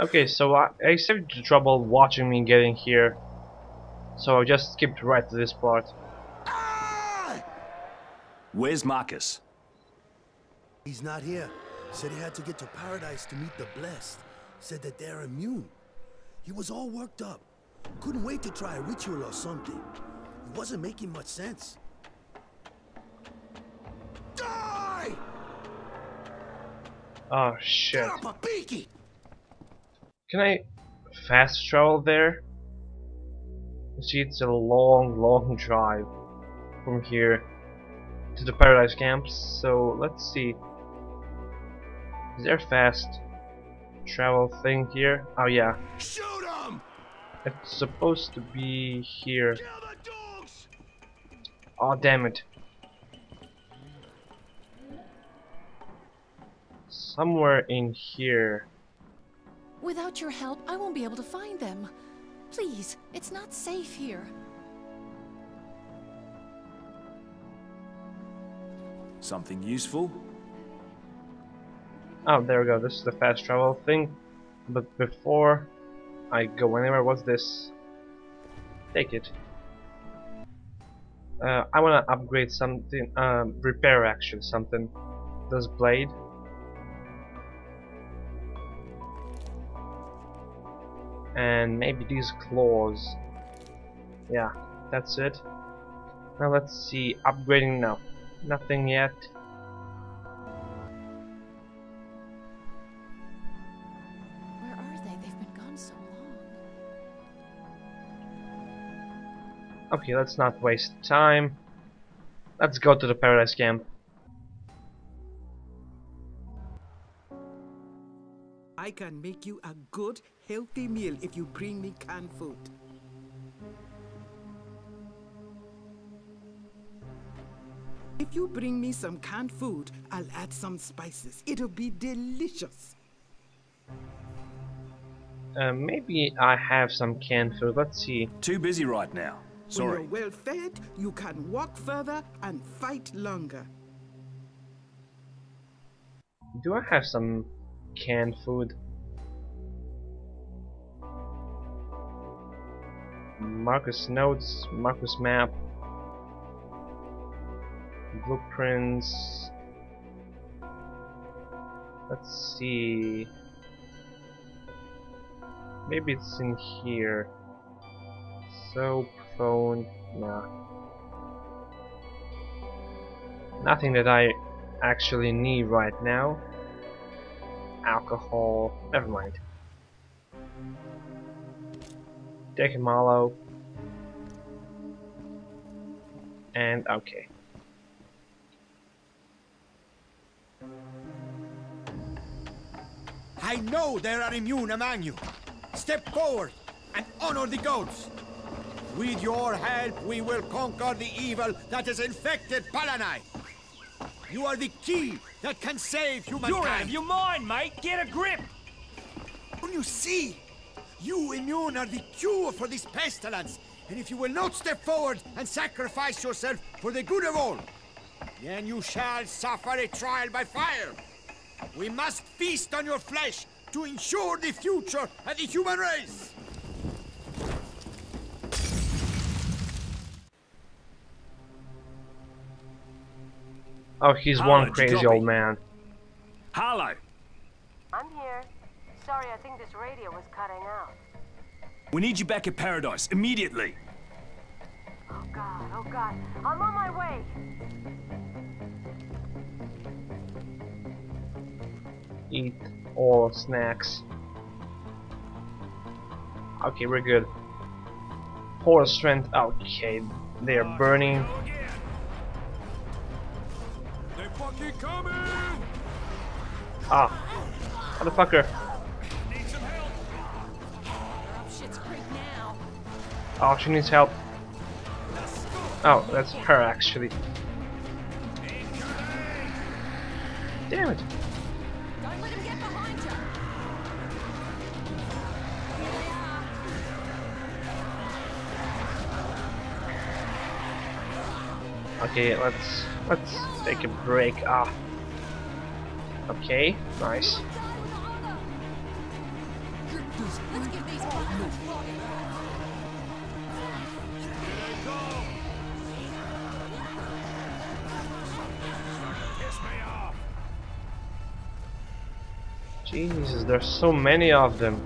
Okay, so I, I saved the trouble watching me getting here. So I just skipped right to this part. Where's Marcus? He's not here. Said he had to get to paradise to meet the blessed. Said that they're immune. He was all worked up. Couldn't wait to try a ritual or something. It wasn't making much sense. Die! Oh shit. Get up, beaky! Can I fast travel there? You see, it's a long, long drive from here to the Paradise Camps. So let's see. Is there fast travel thing here? Oh yeah, Shoot him! it's supposed to be here. Kill the dogs! Oh damn it. Somewhere in here. Without your help, I won't be able to find them. Please, it's not safe here. Something useful? Oh, there we go. This is the fast travel thing. But before I go anywhere, what's this? Take it. Uh, I wanna upgrade something, um, repair actually something. This blade. And maybe these claws. Yeah, that's it. Now let's see, upgrading now. Nothing yet. Where are they? They've been gone so long. Okay, let's not waste time. Let's go to the Paradise Camp. I can make you a good, healthy meal if you bring me canned food. If you bring me some canned food, I'll add some spices. It'll be delicious. Uh, maybe I have some canned food. Let's see. Too busy right now. When Sorry. you're well fed, you can walk further and fight longer. Do I have some canned food? Marcus notes, Marcus map, blueprints. Let's see. Maybe it's in here. Soap, phone, nah. Nothing that I actually need right now. Alcohol, never mind. Decamalo. And okay. I know there are immune among you. Step forward and honor the gods. With your help, we will conquer the evil that has infected Palanoi. You are the key that can save humankind. You're out of your mind, mate! Get a grip! Don't you see? You immune are the cure for this pestilence. And if you will not step forward and sacrifice yourself for the good of all, then you shall suffer a trial by fire. We must feast on your flesh to ensure the future of the human race. Oh, he's Hello, one crazy old man. Harlow, I'm here. Sorry, I think this radio was cutting out. we need you back at Paradise immediately. Oh god, oh god. I'm on my way. Eat all snacks. Okay, we're good. Horse strength. Okay, they are burning. They're fucking coming! Ah, motherfucker. Oh, she needs help. Oh, that's her actually. Damn it. Okay, let's let's take a break. Ah. Okay, nice. Jesus, there's so many of them.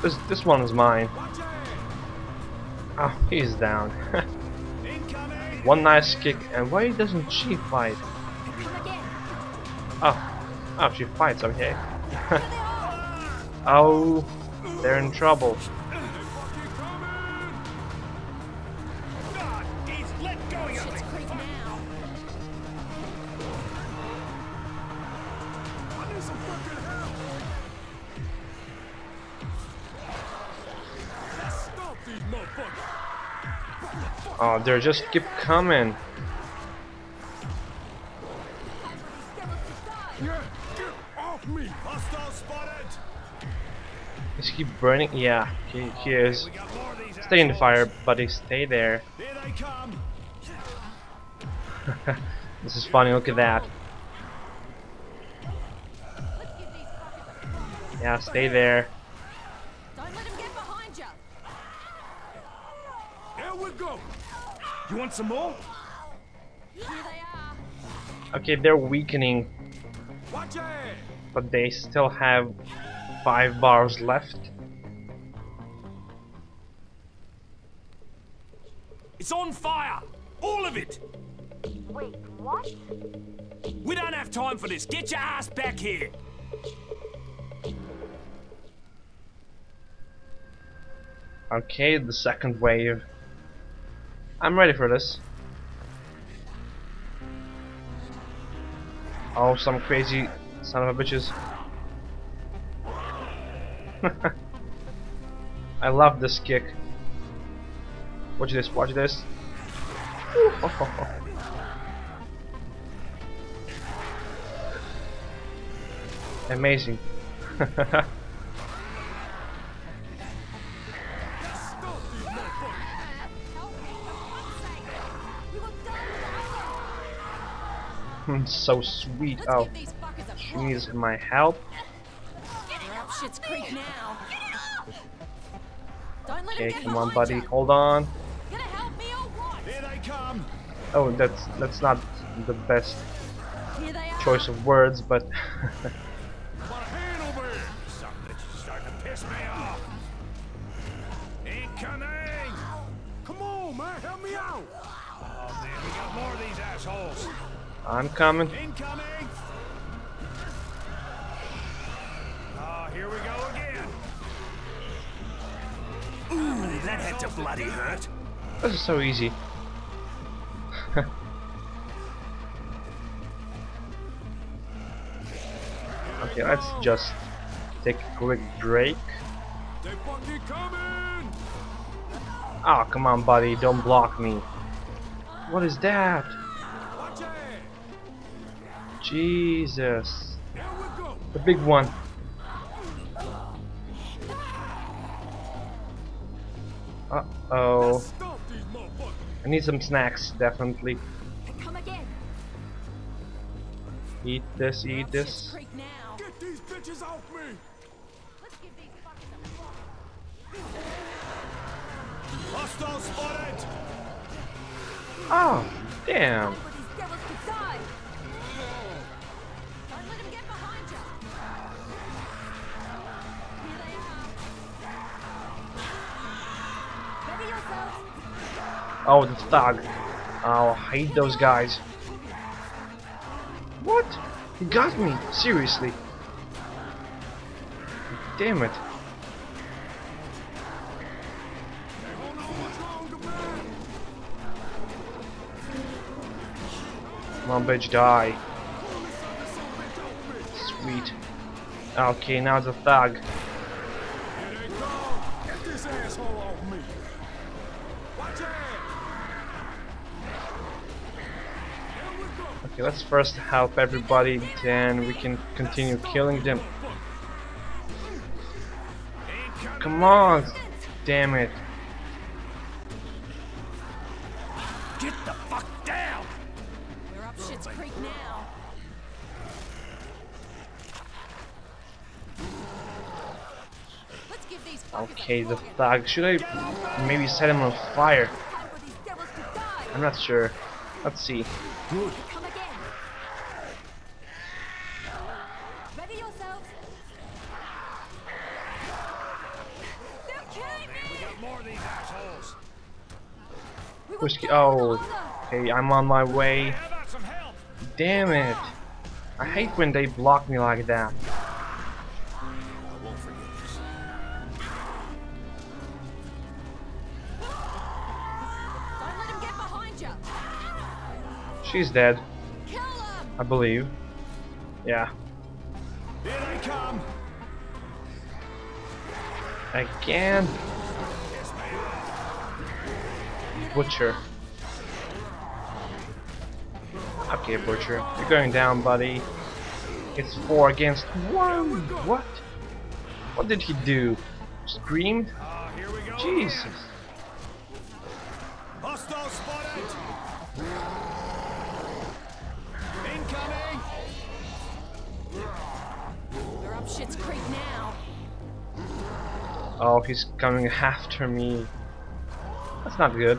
This this one is mine. Out. Oh, he's down. One nice kick, and why doesn't she fight? Oh, oh, she fights. Okay. Oh, they're in trouble. Oh, they just keep coming. Is he burning? Yeah, he, he is. Stay in the fire, buddy. Stay there. This is funny. Look at that. Yeah, stay there. Don't let him get behind you. Here we go. You want some more? Here they are. Okay, they're weakening, Watch it. but they still have five bars left. It's on fire! All of it! Wait, what? We don't have time for this. Get your ass back here! Okay, the second wave. I'm ready for this. Oh, some crazy son of a bitches. I love this kick. Watch this, watch this. Amazing. so sweet. Oh, give these fuckers a she needs my help. We're up Shit's Creek now. Don't let Okay, come on, buddy. Hold on. Gonna help me or what? Here they come. Oh, that's that's not the best Here they are. choice of words, but I'm coming. Incoming. Oh, here we go again. Ooh, that had to bloody hurt. This is so easy. okay, let's just take a quick break. They fucking coming. Oh, come on, buddy, don't block me. What is that? Watch it. Jesus. Here we go. The big one. Uh-oh. Stop these motherfuckers. I need some snacks, definitely. Eat this, eat this. Get these bitches off me. Let's give these fuckers a flogging. Hostile spotted. Oh, damn. Oh, the thug. Oh, I hate those guys. What? He got me. Seriously. Damn it. Come on, bitch, die. Sweet. Okay, now the thug. Okay, let's first help everybody, then we can continue killing them. Come on! Damn it. Get the fuck down! We're up Shit's Creek now. Okay, the thug. Should I maybe set him on fire? I'm not sure. Let's see. Good. Come again. Ready yourselves. They're killing me. More of these assholes. We will Whiskey. Oh, okay. I'm on my way. How about some help? Damn it! I hate when they block me like that. I won't forget this. Don't let him get behind you. She's dead, I believe. Yeah. Here they come. Again. Butcher. Okay, Butcher. You're going down, buddy. It's four against one. What? What did he do? Screamed? Jesus. They're up shit's creek now. Oh, he's coming after me. That's not good.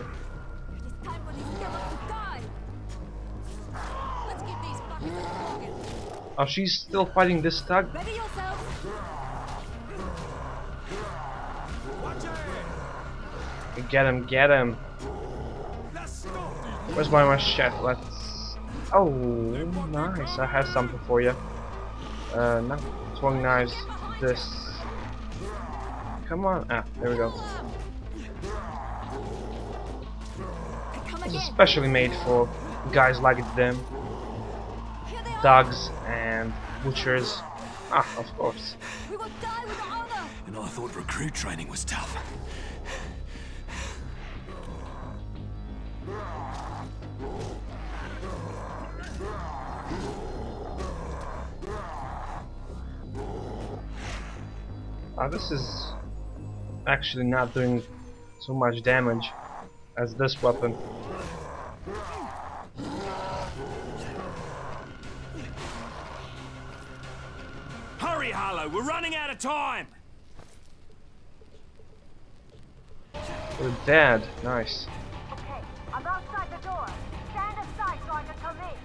Oh, she's still fighting this thug? Ready yourselves. Watch out. Get him, get him. Where's my machete? Let's... Oh, nice. I have something for you. Uh, no. Throwing knives. This. Come on. Ah, there we go. It's especially made for guys like them. Here. Dogs and butchers. Ah, of course. We will die with honor. And I thought recruit training was tough. Ah, this is actually not doing so much damage as this weapon. Harlow. We're running out of time. We're dead. Nice. Okay, I'm outside the door. Stand aside so I can come in.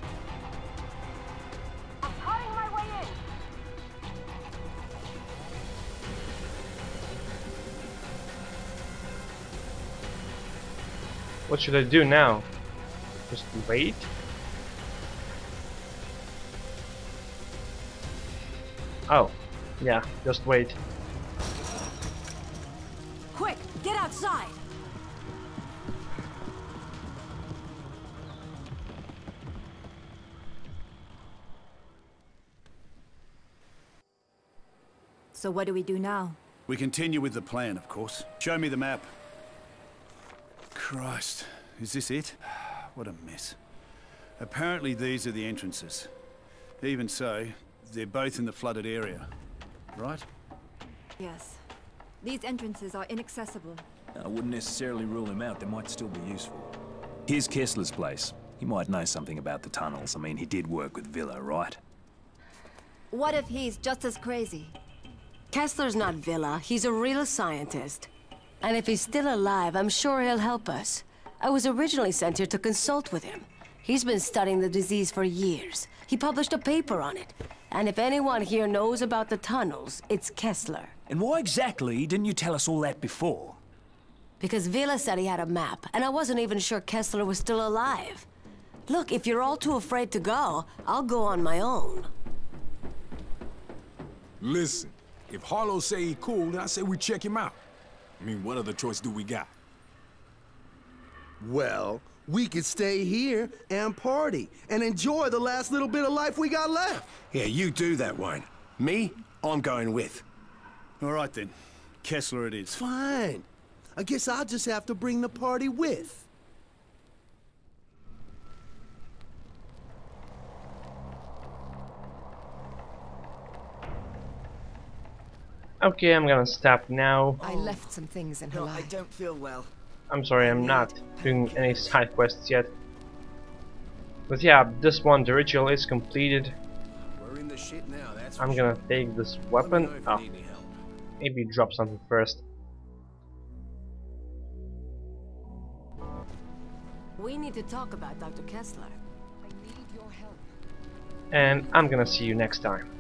I'm cutting my way in. What should I do now? Just wait? Oh, yeah, just wait. Quick, get outside. So what do we do now? We continue with the plan, of course. Show me the map. Christ, is this it? What a mess. Apparently these are the entrances. Even so, they're both in the flooded area. Right? Yes. These entrances are inaccessible. I wouldn't necessarily rule him out. They might still be useful. Here's Kessler's place. He might know something about the tunnels. I mean, he did work with Villa, right? What if he's just as crazy? Kessler's not Villa. He's a real scientist. And if he's still alive, I'm sure he'll help us. I was originally sent here to consult with him. He's been studying the disease for years. He published a paper on it. And if anyone here knows about the tunnels, it's Kessler. And why exactly didn't you tell us all that before? Because Villa said he had a map, and I wasn't even sure Kessler was still alive. Look, if you're all too afraid to go, I'll go on my own. Listen, if Harlow say he cool, then I say we check him out. I mean, what other choice do we got? Well, we could stay here and party and enjoy the last little bit of life we got left. Yeah, you do that, Wayne. Me, I'm going with. All right then. Kessler it is. Fine. I guess I'll just have to bring the party with. Okay, I'm gonna stop now. I left some things in her No, I don't feel well. I'm sorry, I'm not doing any side quests yet. But yeah, this one, the ritual is completed. Now, I'm gonna sure. take this weapon. Oh, maybe drop something first. We need to talk about Dr. Kessler. I need your help. And I'm gonna see you next time.